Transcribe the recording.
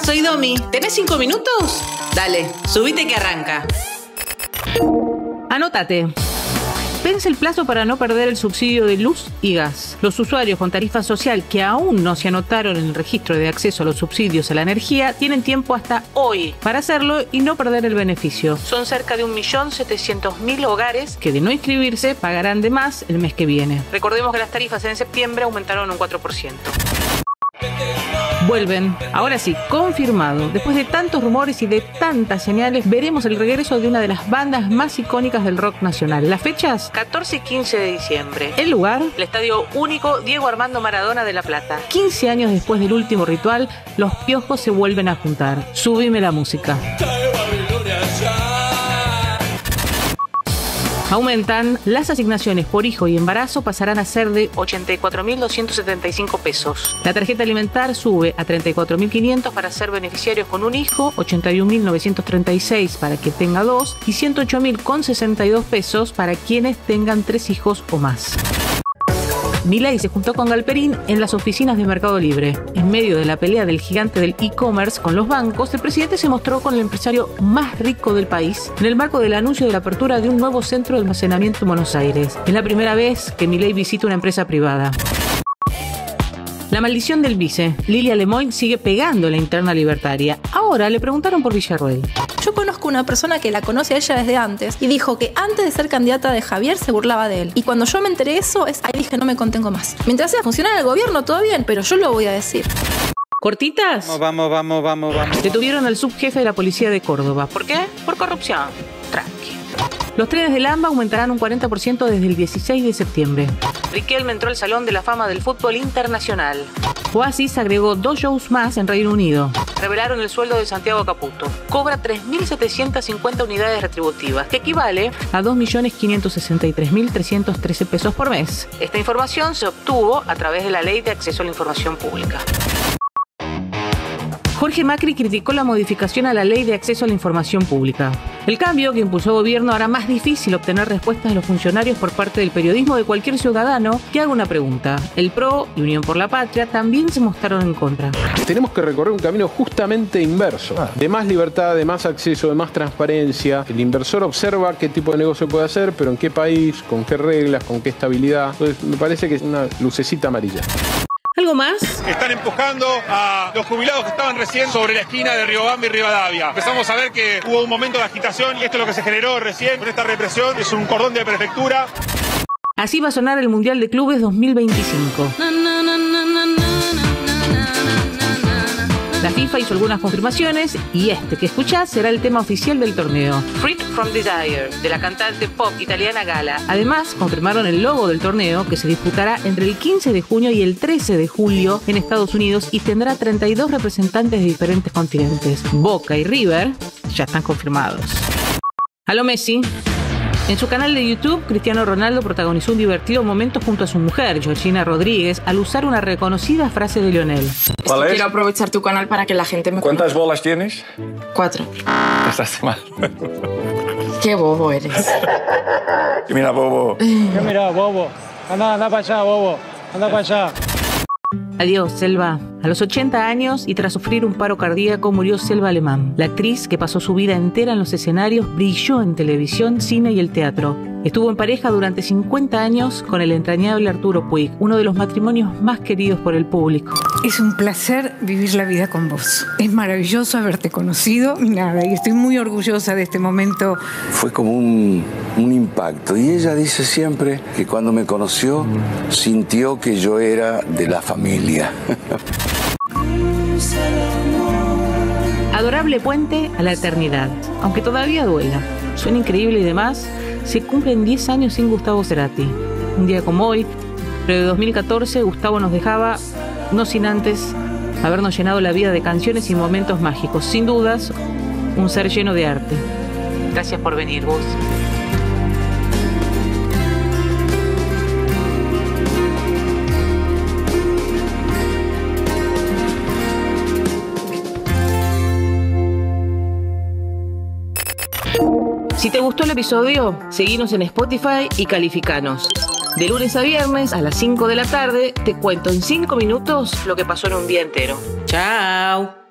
Soy Domi. ¿Tenés cinco minutos? Dale, subite que arranca. Anótate. Vence el plazo para no perder el subsidio de luz y gas. Los usuarios con tarifa social que aún no se anotaron en el registro de acceso a los subsidios a la energía tienen tiempo hasta hoy para hacerlo y no perder el beneficio. Son cerca de 1.700.000 hogares que de no inscribirse pagarán de más el mes que viene. Recordemos que las tarifas en septiembre aumentaron un 4%. Vuelven, ahora sí, confirmado. Después de tantos rumores y de tantas señales, veremos el regreso de una de las bandas más icónicas del rock nacional. Las fechas, 14 y 15 de diciembre. El lugar, el Estadio Único Diego Armando Maradona de La Plata. 15 años después del último ritual, los piojos se vuelven a juntar. Subime la música. Aumentan, las asignaciones por hijo y embarazo pasarán a ser de 84.275 pesos. La tarjeta alimentar sube a 34.500 para ser beneficiarios con un hijo, 81.936 para que tenga dos y 108.062 pesos para quienes tengan tres hijos o más. Milei se juntó con Galperín en las oficinas de Mercado Libre. En medio de la pelea del gigante del e-commerce con los bancos, el presidente se mostró con el empresario más rico del país en el marco del anuncio de la apertura de un nuevo centro de almacenamiento en Buenos Aires. Es la primera vez que Milei visita una empresa privada. La maldición del vice. Lilia Lemoyne sigue pegando la interna libertaria. Ahora le preguntaron por Villarroel. Yo conozco una persona que la conoce a ella desde antes y dijo que antes de ser candidata de Javier se burlaba de él. Y cuando yo me enteré eso, es ahí dije no me contengo más. Mientras sea funcionar el gobierno, todo bien, pero yo lo voy a decir. ¿Cortitas? Vamos, vamos, vamos, vamos. Detuvieron al subjefe de la policía de Córdoba. ¿Por qué? Por corrupción. Los trenes del AMBA aumentarán un 40% desde el 16 de septiembre. Riquelme entró al Salón de la Fama del Fútbol Internacional. Oasis agregó dos shows más en Reino Unido. Revelaron el sueldo de Santiago Caputo. Cobra 3.750 unidades retributivas, que equivale a 2.563.313 pesos por mes. Esta información se obtuvo a través de la Ley de Acceso a la Información Pública. Jorge Macri criticó la modificación a la ley de acceso a la información pública. El cambio que impulsó el gobierno hará más difícil obtener respuestas de los funcionarios por parte del periodismo de cualquier ciudadano que haga una pregunta. El PRO y Unión por la Patria también se mostraron en contra. Tenemos que recorrer un camino justamente inverso, de más libertad, de más acceso, de más transparencia. El inversor observa qué tipo de negocio puede hacer, pero en qué país, con qué reglas, con qué estabilidad. Entonces me parece que es una lucecita amarilla. ¿Algo más? Están empujando a los jubilados que estaban recién sobre la esquina de Riobamba y Rivadavia. Empezamos a ver que hubo un momento de agitación y esto es lo que se generó recién con esta represión. Es un cordón de prefectura. Así va a sonar el Mundial de Clubes 2025. La FIFA hizo algunas confirmaciones y este que escuchás será el tema oficial del torneo, Freak from Desire, de la cantante pop italiana Gala. Además, confirmaron el logo del torneo que se disputará entre el 15 de junio y el 13 de julio en Estados Unidos y tendrá 32 representantes de diferentes continentes. Boca y River ya están confirmados. Aló Messi. En su canal de YouTube, Cristiano Ronaldo protagonizó un divertido momento junto a su mujer, Georgina Rodríguez, al usar una reconocida frase de Lionel. ¿Cuál es? Quiero aprovechar tu canal para que la gente me ¿Cuántas bolas tienes? Cuatro. Estás mal. Qué bobo eres. mira, bobo. ¿Qué mira, bobo? Anda, anda para allá, bobo. Anda para allá. Adiós, Selva. A los 80 años y tras sufrir un paro cardíaco murió Selva Alemán. La actriz que pasó su vida entera en los escenarios brilló en televisión, cine y el teatro. Estuvo en pareja durante 50 años con el entrañable Arturo Puig, uno de los matrimonios más queridos por el público. Es un placer vivir la vida con vos. Es maravilloso haberte conocido y nada, y estoy muy orgullosa de este momento. Fue como un, un impacto y ella dice siempre que cuando me conoció sintió que yo era de la familia. Adorable puente a la eternidad, aunque todavía duela. Suena increíble y demás, se cumplen 10 años sin Gustavo Cerati. Un día como hoy, pero de 2014, Gustavo nos dejaba, no sin antes habernos llenado la vida de canciones y momentos mágicos. Sin dudas, un ser lleno de arte. Gracias por venir, vos. Gustó el episodio, seguinos en Spotify y calificanos. De lunes a viernes a las 5 de la tarde te cuento en 5 minutos lo que pasó en un día entero. ¡Chao!